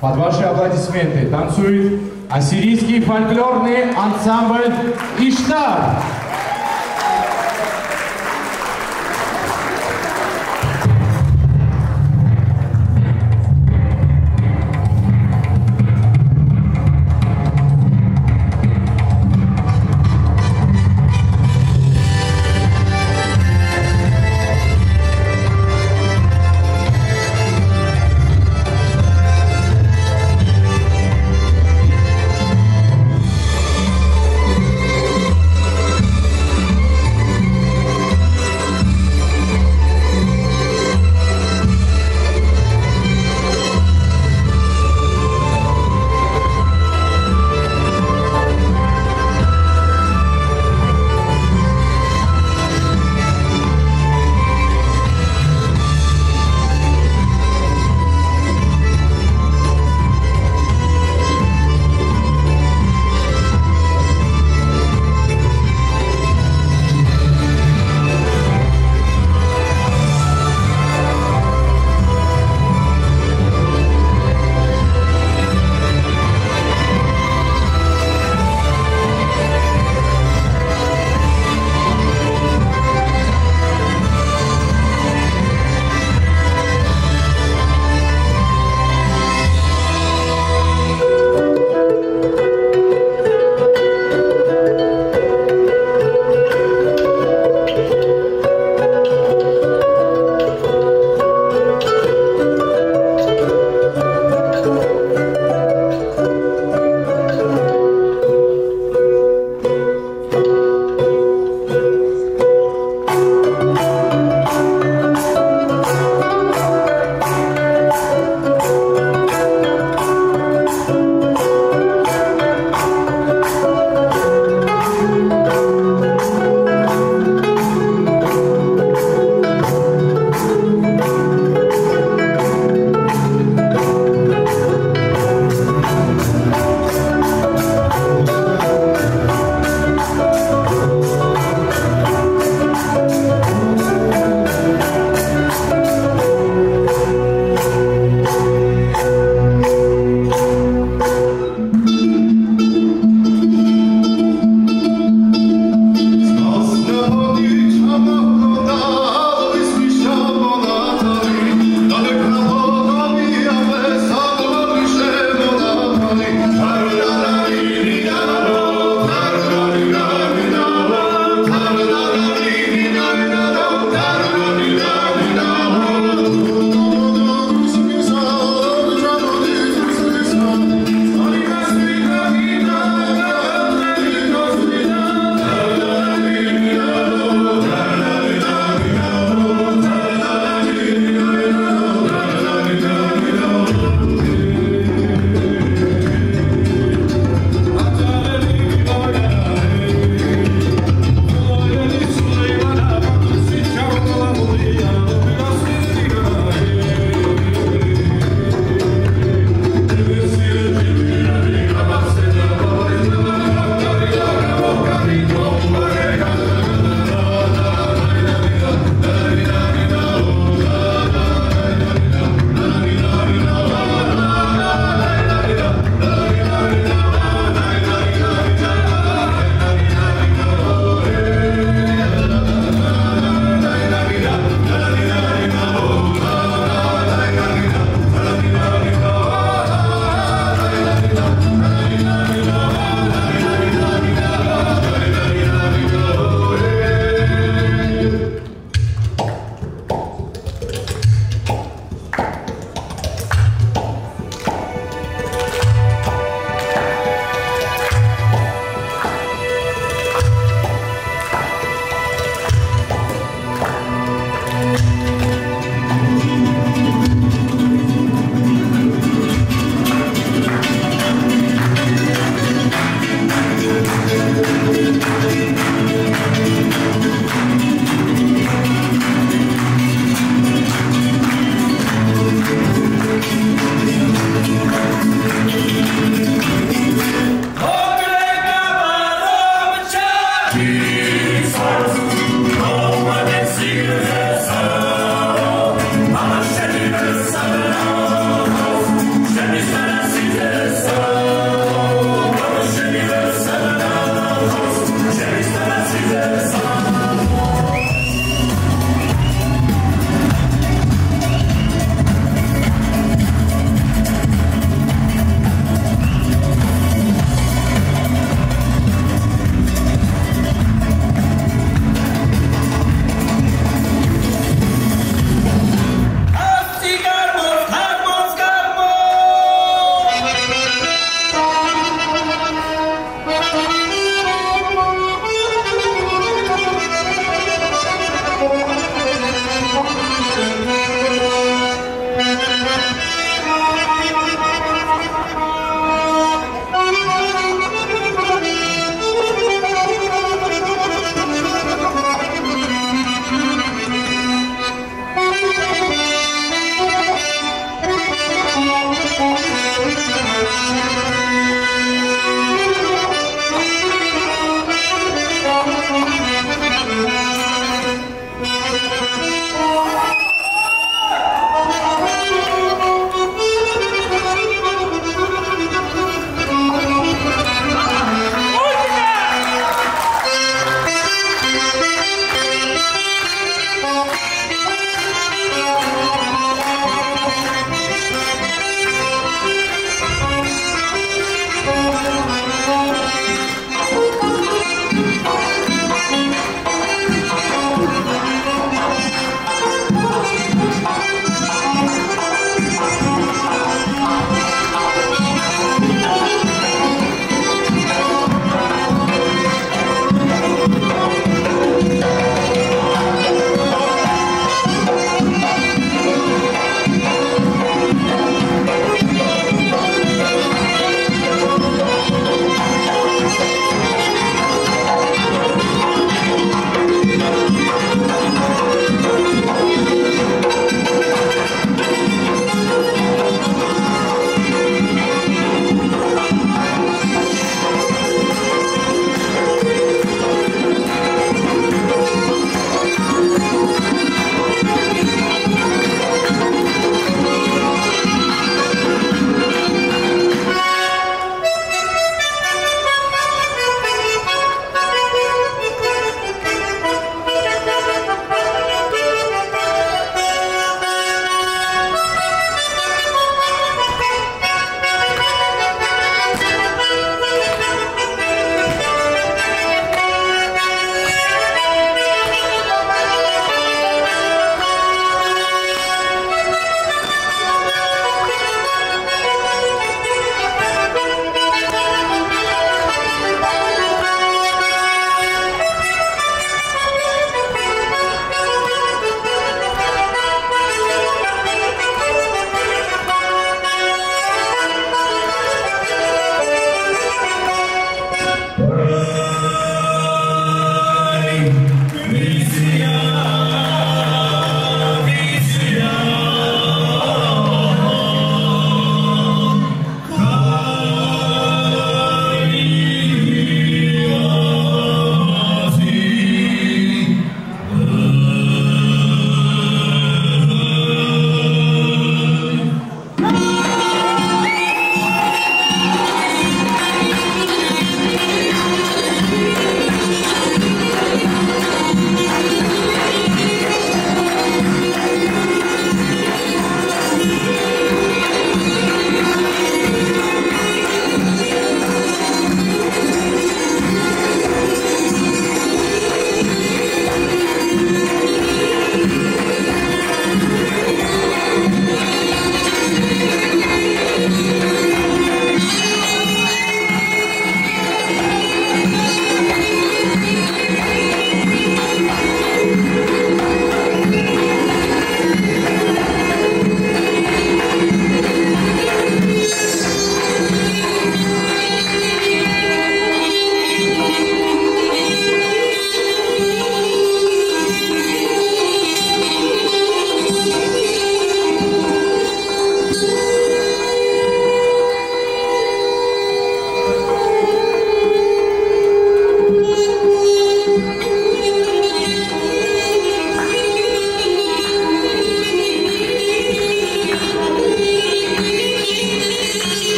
Под ваши аплодисменты танцует ассирийский фольклорный ансамбль «Иштар».